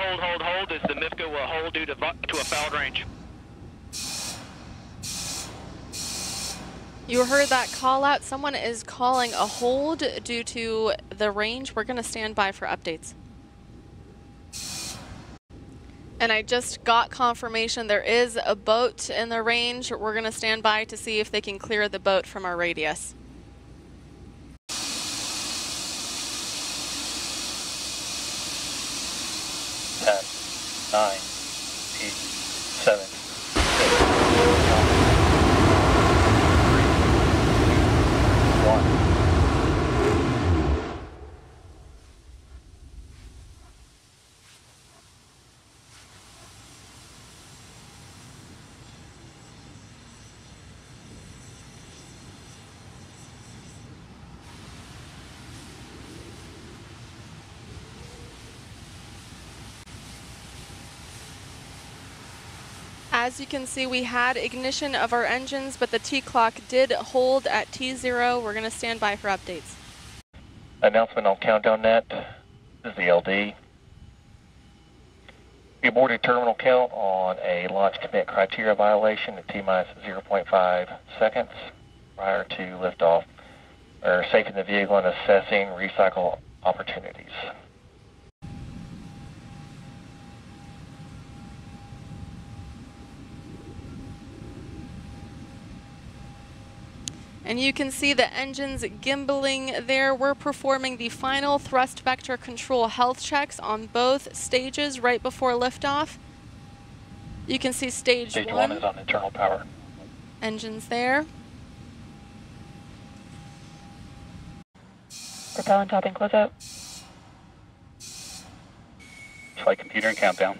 Hold, hold, hold, as the MIFCA will hold due to, to a fouled range. You heard that call out. Someone is calling a hold due to the range. We're going to stand by for updates. And I just got confirmation there is a boat in the range. We're going to stand by to see if they can clear the boat from our radius. Nine, As you can see, we had ignition of our engines, but the T-clock did hold at T0. We're going to stand by for updates. Announcement on Countdown Net. This is the LD. We aborted terminal count on a launch commit criteria violation at T minus 0.5 seconds prior to liftoff. We're safe in the vehicle and assessing recycle opportunities. And you can see the engines gimbaling there. We're performing the final thrust vector control health checks on both stages right before liftoff. You can see stage, Stage one, one is on internal power. engines there. Propellant topping close closeout. Flight computer and countdown.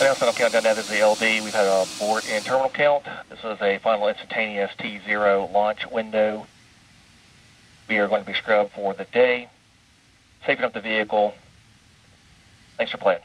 Announcement Countdown Net is the LD. We've had a board and terminal count. This is a final instantaneous T0 launch window. We are going to be scrubbed for the day, safing up the vehicle. Thanks for playing.